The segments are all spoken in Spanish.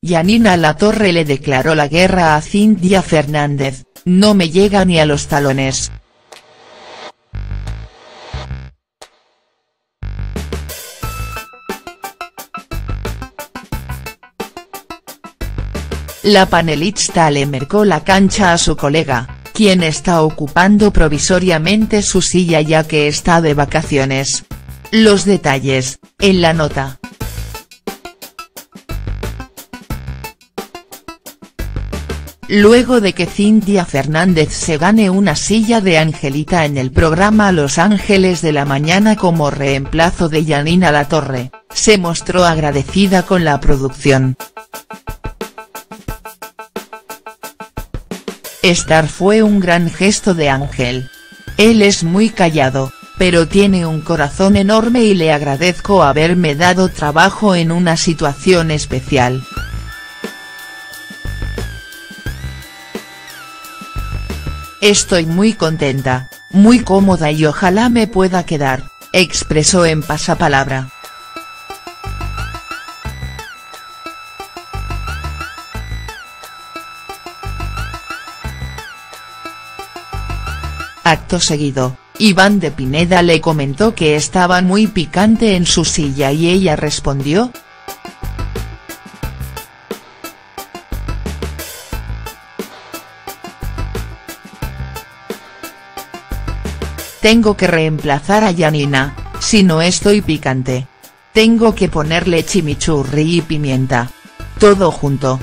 Yanina Latorre le declaró la guerra a Cintia Fernández, no me llega ni a los talones. La panelista le mercó la cancha a su colega, quien está ocupando provisoriamente su silla ya que está de vacaciones. Los detalles, en la nota. Luego de que Cintia Fernández se gane una silla de Angelita en el programa Los Ángeles de la Mañana como reemplazo de Yanina Latorre, se mostró agradecida con la producción. Estar fue un gran gesto de Ángel. Él es muy callado, pero tiene un corazón enorme y le agradezco haberme dado trabajo en una situación especial. Estoy muy contenta, muy cómoda y ojalá me pueda quedar, expresó en pasapalabra. Acto seguido, Iván de Pineda le comentó que estaba muy picante en su silla y ella respondió, Tengo que reemplazar a Yanina, si no estoy picante. Tengo que ponerle chimichurri y pimienta. Todo junto.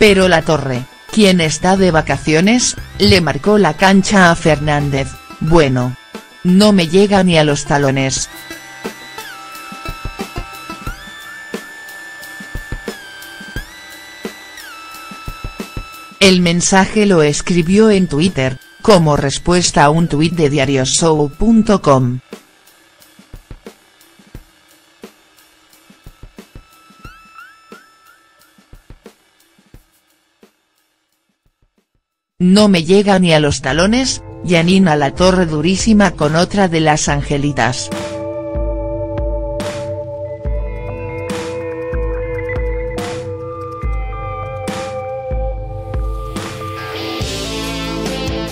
Pero la torre, quien está de vacaciones, le marcó la cancha a Fernández, bueno. No me llega ni a los talones. El mensaje lo escribió en Twitter, como respuesta a un tuit de diarioshow.com. No me llega ni a los talones, Yanina la torre durísima con otra de las angelitas.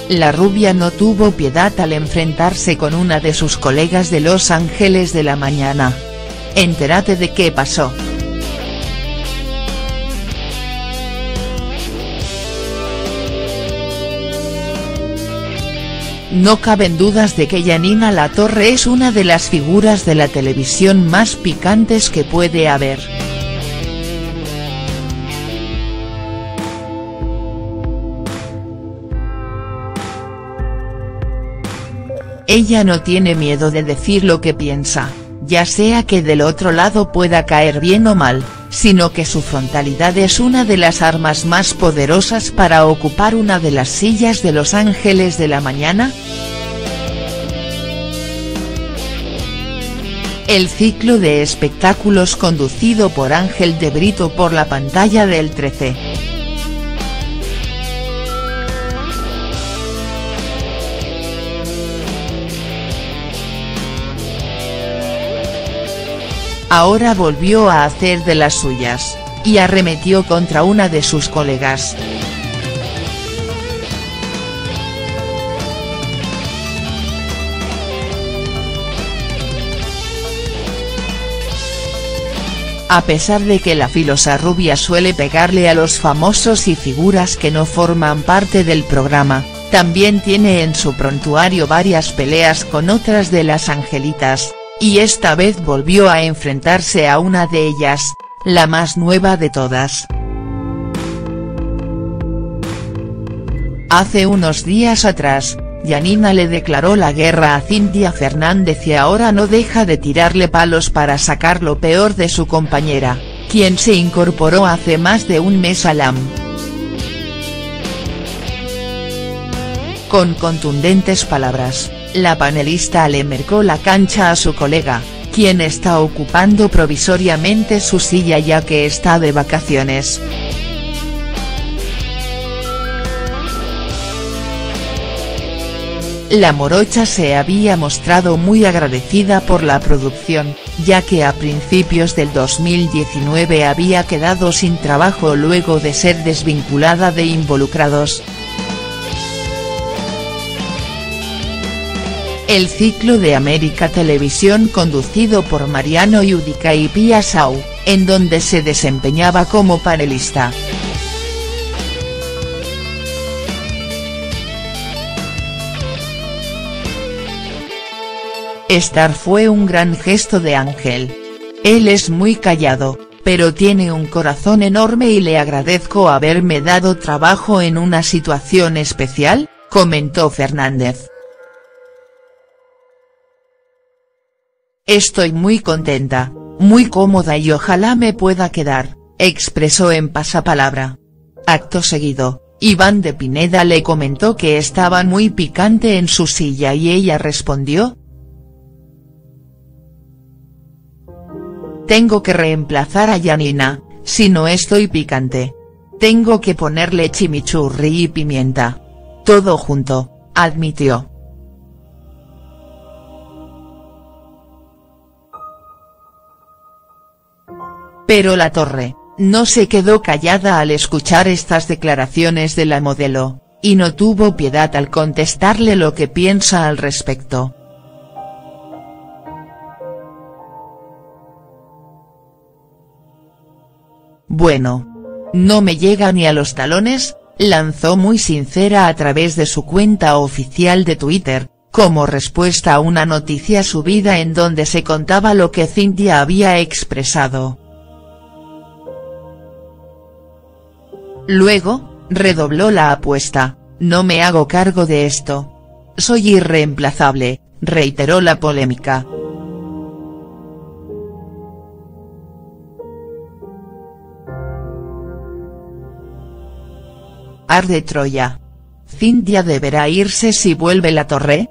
La rubia no tuvo piedad al enfrentarse con una de sus colegas de Los Ángeles de la Mañana. Entérate de qué pasó. No caben dudas de que Yanina Latorre es una de las figuras de la televisión más picantes que puede haber. Ella no tiene miedo de decir lo que piensa, ya sea que del otro lado pueda caer bien o mal, sino que su frontalidad es una de las armas más poderosas para ocupar una de las sillas de Los Ángeles de la Mañana. El ciclo de espectáculos conducido por Ángel de Brito por la pantalla del 13. Ahora volvió a hacer de las suyas, y arremetió contra una de sus colegas. A pesar de que la filosa rubia suele pegarle a los famosos y figuras que no forman parte del programa, también tiene en su prontuario varias peleas con otras de las angelitas, y esta vez volvió a enfrentarse a una de ellas, la más nueva de todas. Hace unos días atrás, Yanina le declaró la guerra a Cintia Fernández y ahora no deja de tirarle palos para sacar lo peor de su compañera, quien se incorporó hace más de un mes a LAM. Con contundentes palabras, la panelista le mercó la cancha a su colega, quien está ocupando provisoriamente su silla ya que está de vacaciones. la morocha se había mostrado muy agradecida por la producción, ya que a principios del 2019 había quedado sin trabajo luego de ser desvinculada de involucrados. El ciclo de América Televisión conducido por Mariano Yudica y Pia Sau, en donde se desempeñaba como panelista. Estar fue un gran gesto de Ángel. Él es muy callado, pero tiene un corazón enorme y le agradezco haberme dado trabajo en una situación especial, comentó Fernández. Estoy muy contenta, muy cómoda y ojalá me pueda quedar, expresó en pasapalabra. Acto seguido, Iván de Pineda le comentó que estaba muy picante en su silla y ella respondió. Tengo que reemplazar a Janina, si no estoy picante. Tengo que ponerle chimichurri y pimienta. Todo junto, admitió. Pero la torre, no se quedó callada al escuchar estas declaraciones de la modelo, y no tuvo piedad al contestarle lo que piensa al respecto. Bueno. No me llega ni a los talones, lanzó muy sincera a través de su cuenta oficial de Twitter, como respuesta a una noticia subida en donde se contaba lo que Cintia había expresado. Luego, redobló la apuesta, no me hago cargo de esto. Soy irreemplazable, reiteró la polémica. Arde Troya. Cintia deberá irse si vuelve la torre,